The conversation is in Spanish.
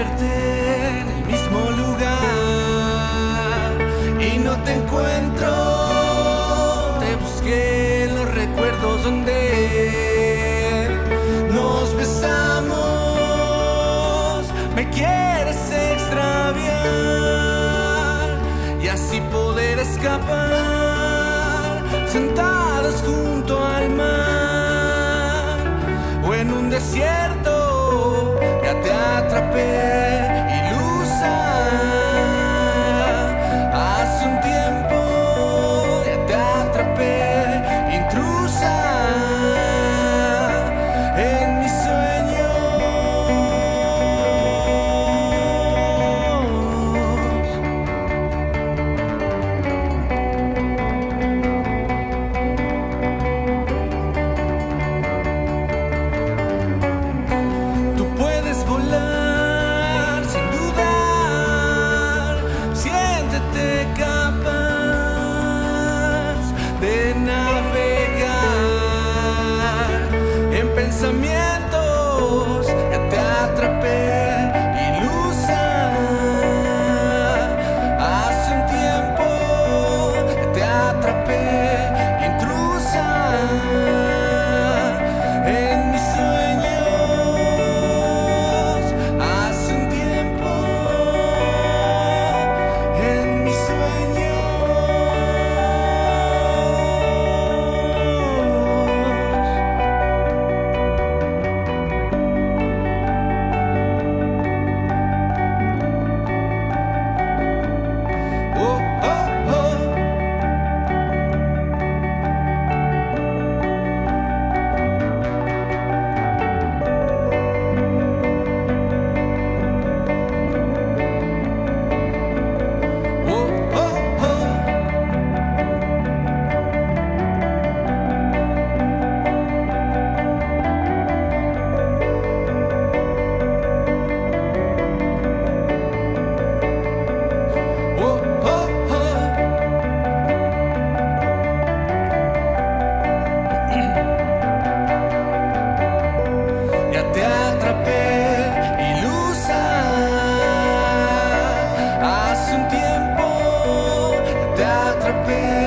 en el mismo lugar y no te encuentro. Te busqué en los recuerdos donde nos besamos. Me quieres extraviar y así poder escapar sentados junto al mar o en un desierto. Pensamientos. Te atrapé, Te atrapé y lucha. Hace un tiempo te atrapé.